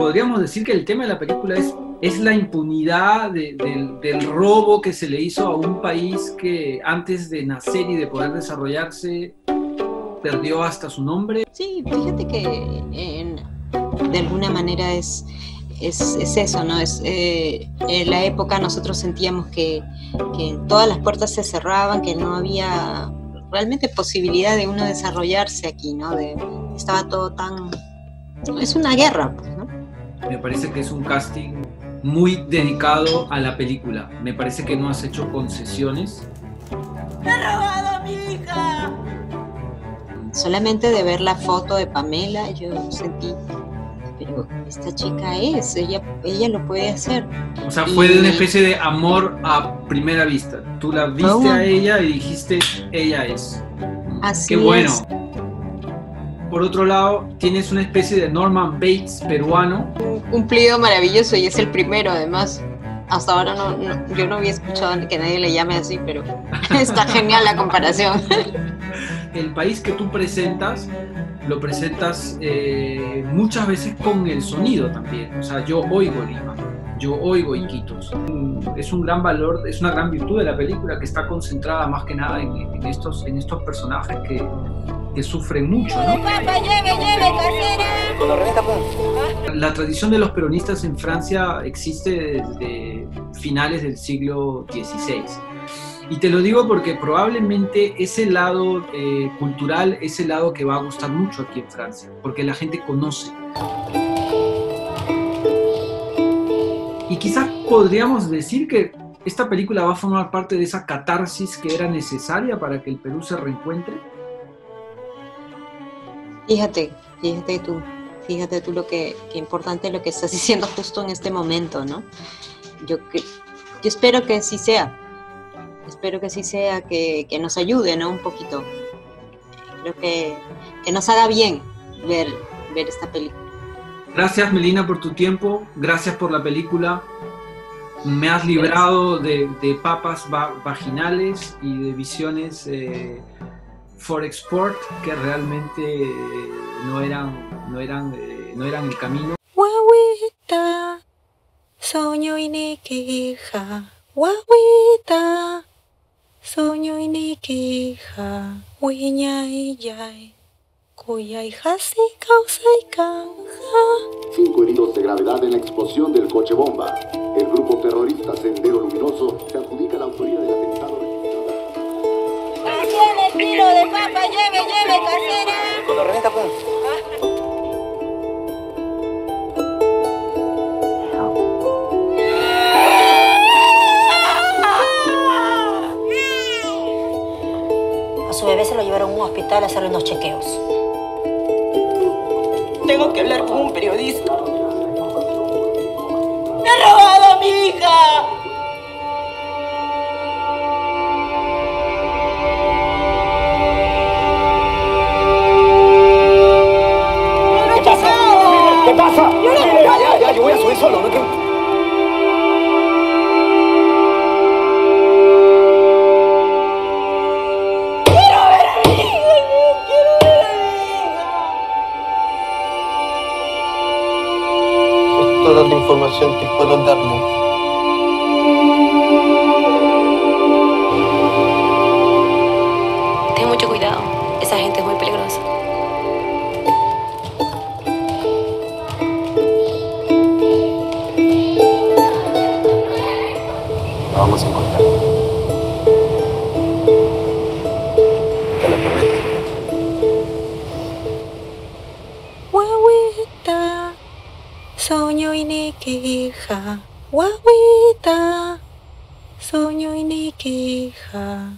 podríamos decir que el tema de la película es, es la impunidad del, robo que se le hizo a un país que antes de nacer y de poder desarrollarse perdió hasta su nombre. Sí, fíjate que en, de alguna manera es, es, es eso, ¿no? Es, eh, en la época nosotros sentíamos que, que todas las puertas se cerraban, que no había realmente posibilidad de uno desarrollarse aquí, ¿no? De, estaba todo tan... Es una guerra, pues. Me parece que es un casting muy dedicado a la película. Me parece que no has hecho concesiones. ¡Me ha robado a mi hija! Solamente de ver la foto de Pamela yo sentí, pero esta chica es, ella, ella lo puede hacer. O sea, fue de una Y- especie de amor a primera vista. Tú la viste Oh. a ella y dijiste, ella es. Así Qué bueno. es. Por otro lado, tienes una especie de Norman Bates peruano. Un cumplido maravilloso y es el primero además. Hasta ahora no, no- yo no había escuchado que nadie le llame así, pero está genial la comparación. El país que tú presentas, lo presentas eh, muchas veces con el sonido también. O sea, yo oigo Lima, yo oigo Iquitos. Es un gran valor, es una gran virtud de la película que está concentrada más que nada en, en estos, en estos personajes que, que sufren mucho. ¿no? ¡Papá, lleve, lleve, casera! La tradición de los peronistas en Francia existe desde finales del siglo XVI. Y te lo digo porque probablemente ese lado eh, cultural es el lado que va a gustar mucho aquí en Francia, porque la gente conoce. Y quizás podríamos decir que esta película va a formar parte de esa catarsis que era necesaria para que el Perú se reencuentre. Fíjate, fíjate tú, fíjate tú lo que, que importante lo que estás diciendo justo en este momento, ¿no? Yo, yo espero que sí sea, espero que sí sea, que, que nos ayude, ¿no? Un poquito. Creo que, que nos haga bien ver, ver esta película. Gracias Melina por tu tiempo, gracias por la película. Me has librado de, de papas va- vaginales y de visiones eh, for export que realmente eh, no eran, no, eran, eh, no eran el camino. Guaguita, soño y ni queja. Guaguita, soño y ni queja. Uiñay, yay. Cuyay, hasi, causa y canja. Cinco heridos de gravedad en la explosión del coche bomba. El grupo terrorista Sendero Luminoso se adjudica la autoría del atentado papa, lleve, casera! A su bebé se lo llevaron a un hospital a hacerle unos chequeos. Tengo que hablar con un periodista. Toda la información que puedo darle. Soño y ni queja. Guaguita, soño y ni queja.